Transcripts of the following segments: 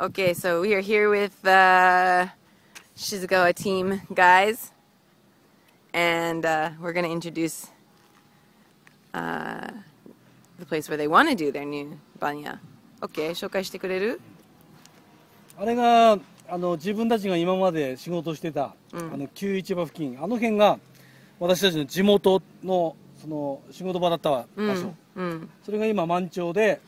Okay, so we are here with the Shizugawa team guys, and uh, we're going to introduce uh, the place where they want to do their new banya. Okay, 紹介してくれるあれがあの自分たちが今まで仕事してた、うんあの旧市場付近あの辺が私たちの地元のその仕事場だった場所、うん、うん、それが今満潮で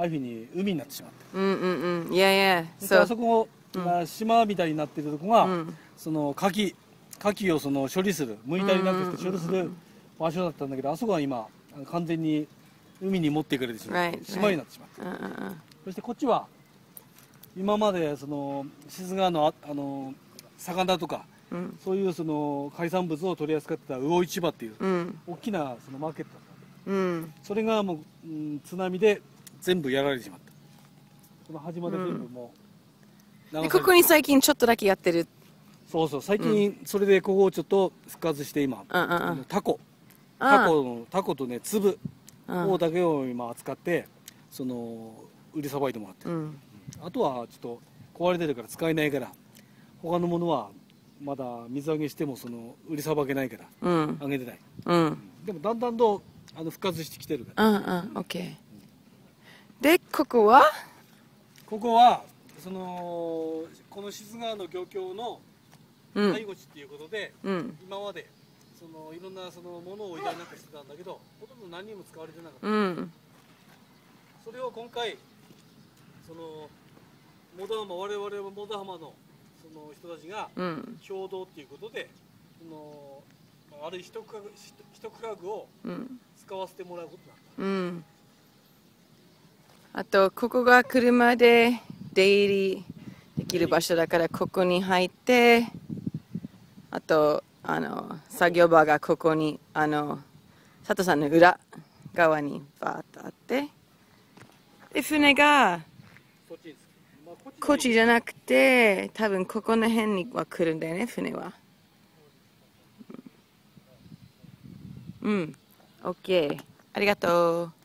ああいうふうに海になってしまったうん、うん、うん。Yeah, yeah. そしてあそこが島みたいになってるとこが、うんその牡蠣牡蠣をその処理する剥いたりなんかして処理する場所だったんだけどあそこは今完全に海に持っていかれてしまって Right, 島になってしまった、うん、うん、うん。そしてこっちは今までその志津川のああの魚とかうん、そういうその海産物を取り扱ってた魚市場っていううん、大きなそのマーケットだったうん。それがもう、うん、津波で全部やられてしまった。この端まで全部もう流さで、れてここに最近ちょっとだけやってる。そうそう最近それでここをちょっと復活して今、うん。タコ。あタコのタコとね粒うん。をだけを今扱ってその売りさばいてもらってる、うん。あとはちょっと壊れてるから使えないから他のものはまだ水揚げしてもその売りさばけないからうん、あげてない。うん。でもだんだんとあの復活してきてるから。うん、うん、OK。で、ここは？ここはそのこの志津川の漁協のうん介護地っていうことで、うん。今までそのいろんなそのものを置いたりなんかしてたんだけどほとんど何にも使われてなかった、うん。それを今回そのモダ浜我々はモダ浜のその人たちがうん。共同っていうことでそのまあある一区画一一区画をうん。使わせてもらうことになったうん。あと、ここが車で出入りできる場所だから、ここに入って、あと、あの、作業場がここに、あの、佐藤さんの裏側にバーッとあって、で、船が、こっちこっちじゃなくて、多分ここの辺には来るんだよね、船は。うん。OK。ありがとう。